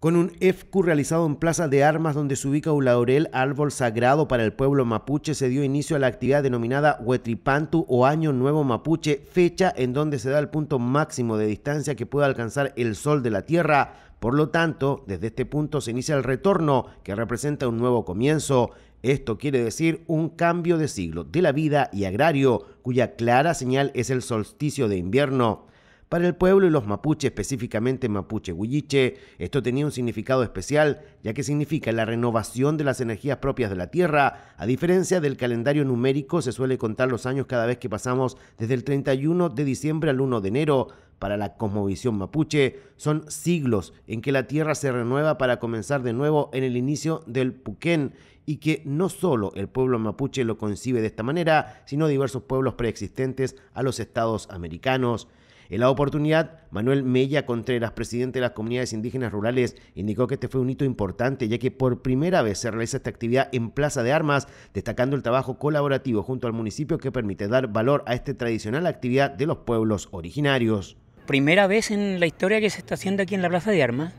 Con un FQ realizado en Plaza de Armas donde se ubica un laurel, árbol sagrado para el pueblo mapuche, se dio inicio a la actividad denominada Huetripantu o Año Nuevo Mapuche, fecha en donde se da el punto máximo de distancia que puede alcanzar el sol de la Tierra. Por lo tanto, desde este punto se inicia el retorno, que representa un nuevo comienzo. Esto quiere decir un cambio de siglo de la vida y agrario, cuya clara señal es el solsticio de invierno. Para el pueblo y los mapuche, específicamente mapuche huilliche, esto tenía un significado especial, ya que significa la renovación de las energías propias de la tierra. A diferencia del calendario numérico, se suele contar los años cada vez que pasamos desde el 31 de diciembre al 1 de enero. Para la cosmovisión mapuche, son siglos en que la tierra se renueva para comenzar de nuevo en el inicio del Puquén y que no solo el pueblo mapuche lo concibe de esta manera, sino diversos pueblos preexistentes a los estados americanos. En la oportunidad, Manuel Mella Contreras, presidente de las comunidades indígenas rurales, indicó que este fue un hito importante, ya que por primera vez se realiza esta actividad en Plaza de Armas, destacando el trabajo colaborativo junto al municipio que permite dar valor a esta tradicional actividad de los pueblos originarios. Primera vez en la historia que se está haciendo aquí en la Plaza de Armas,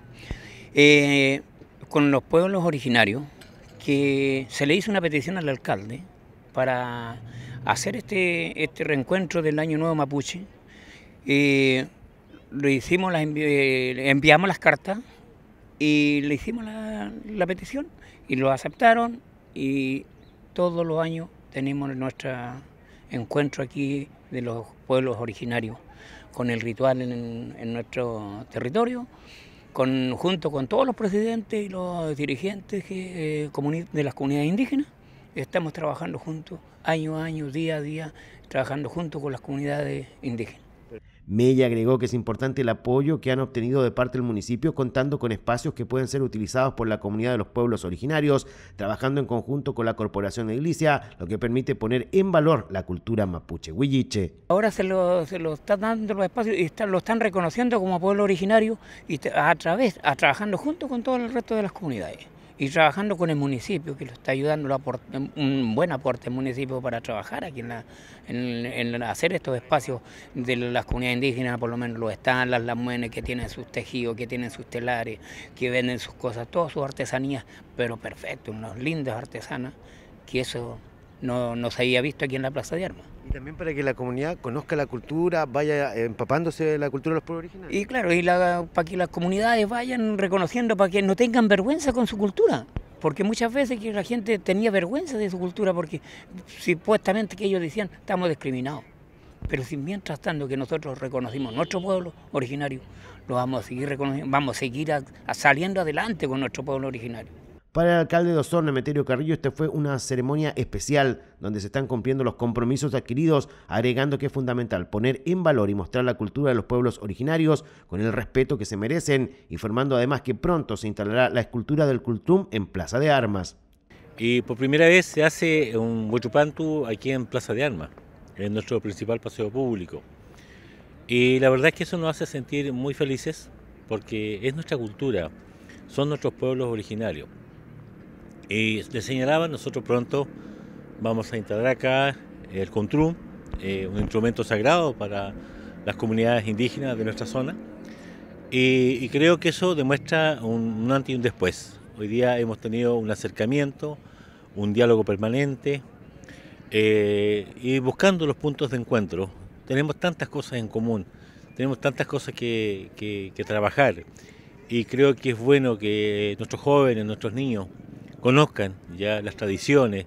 eh, con los pueblos originarios, que se le hizo una petición al alcalde para hacer este, este reencuentro del Año Nuevo Mapuche, y lo hicimos, enviamos las cartas y le hicimos la, petición y lo aceptaron y todos los años tenemos nuestro encuentro aquí de los pueblos originarios con el ritual en, nuestro territorio, junto con todos los presidentes y los dirigentes eh, de las comunidades indígenas. Estamos trabajando juntos, año a año, día a día, trabajando juntos con las comunidades indígenas. Mella agregó que es importante el apoyo que han obtenido de parte del municipio contando con espacios que pueden ser utilizados por la comunidad de los pueblos originarios, trabajando en conjunto con la Corporación de Iglesia, lo que permite poner en valor la cultura mapuche huilliche. Ahora se lo, se lo están dando los espacios y lo están reconociendo como pueblo originario y a través, trabajando junto con todo el resto de las comunidades y trabajando con el municipio, que lo está ayudando, un buen aporte el municipio para trabajar aquí en, la, en, hacer estos espacios de las comunidades indígenas, por lo menos lo están, las lamuenes que tienen sus tejidos, que tienen sus telares, que venden sus cosas, todas sus artesanías, pero perfecto, unas lindas artesanas, que eso no, no se había visto aquí en la Plaza de Armas. Y también para que la comunidad conozca la cultura, vaya empapándose de la cultura de los pueblos originarios. Y claro, y para que las comunidades vayan reconociendo, para que no tengan vergüenza con su cultura. Porque muchas veces que la gente tenía vergüenza de su cultura porque supuestamente que ellos decían estamos discriminados. Pero si mientras tanto que nosotros reconocimos nuestro pueblo originario, lo vamos a seguir reconociendo, vamos a seguir saliendo adelante con nuestro pueblo originario. Para el alcalde de Osorno, Emeterio Carrillo, esta fue una ceremonia especial donde se están cumpliendo los compromisos adquiridos, agregando que es fundamental poner en valor y mostrar la cultura de los pueblos originarios con el respeto que se merecen, informando además que pronto se instalará la escultura del Cultum en Plaza de Armas. Y por primera vez se hace un Huachupantu aquí en Plaza de Armas, en nuestro principal paseo público. Y la verdad es que eso nos hace sentir muy felices porque es nuestra cultura, son nuestros pueblos originarios. Y le señalaban, nosotros pronto vamos a instalar acá el contrum, eh, un instrumento sagrado para las comunidades indígenas de nuestra zona. Y, creo que eso demuestra un, antes y un después. Hoy día hemos tenido un acercamiento, un diálogo permanente eh, y buscando los puntos de encuentro. Tenemos tantas cosas en común, tenemos tantas cosas que, que trabajar y creo que es bueno que nuestros jóvenes, nuestros niños conozcan ya las tradiciones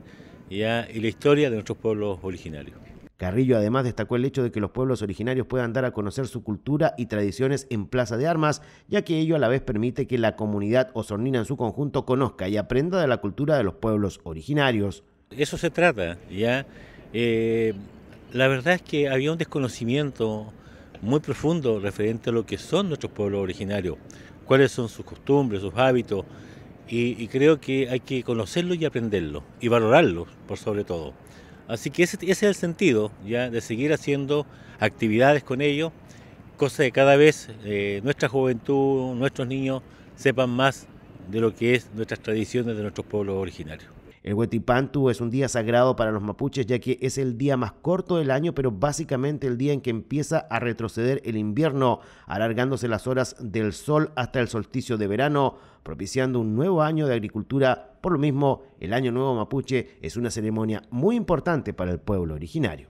ya, y la historia de nuestros pueblos originarios. Carrillo además destacó el hecho de que los pueblos originarios puedan dar a conocer su cultura y tradiciones en Plaza de Armas, ya que ello a la vez permite que la comunidad osornina en su conjunto conozca y aprenda de la cultura de los pueblos originarios. Eso se trata, ya. Eh, la verdad es que había un desconocimiento muy profundo referente a lo que son nuestros pueblos originarios, cuáles son sus costumbres, sus hábitos, y, creo que hay que conocerlo y aprenderlo y valorarlo por sobre todo. Así que ese, es el sentido ya de seguir haciendo actividades con ellos, cosa que cada vez eh, nuestra juventud, nuestros niños sepan más de lo que es nuestras tradiciones de nuestros pueblos originarios. El Huetipantu es un día sagrado para los mapuches ya que es el día más corto del año, pero básicamente el día en que empieza a retroceder el invierno, alargándose las horas del sol hasta el solsticio de verano, propiciando un nuevo año de agricultura. Por lo mismo, el Año Nuevo Mapuche es una ceremonia muy importante para el pueblo originario.